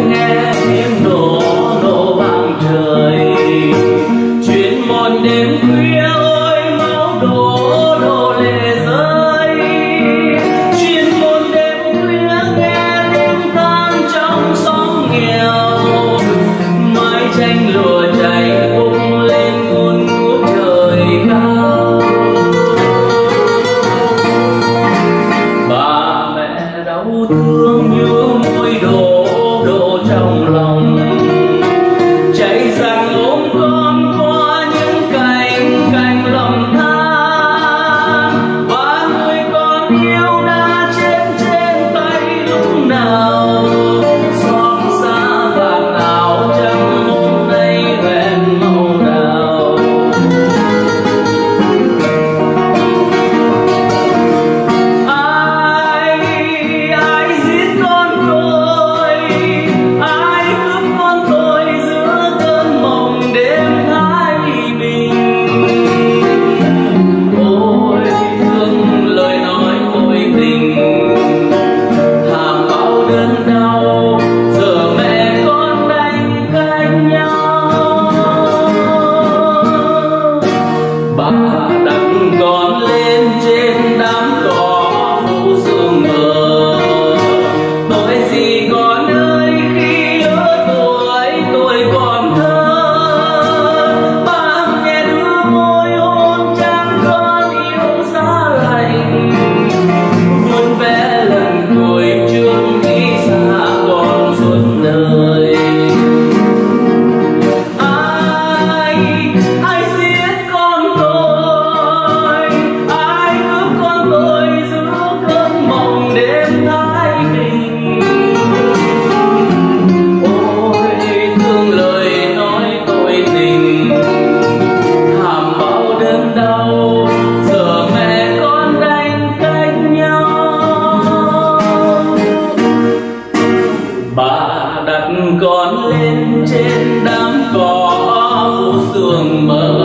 every now you. thương mơ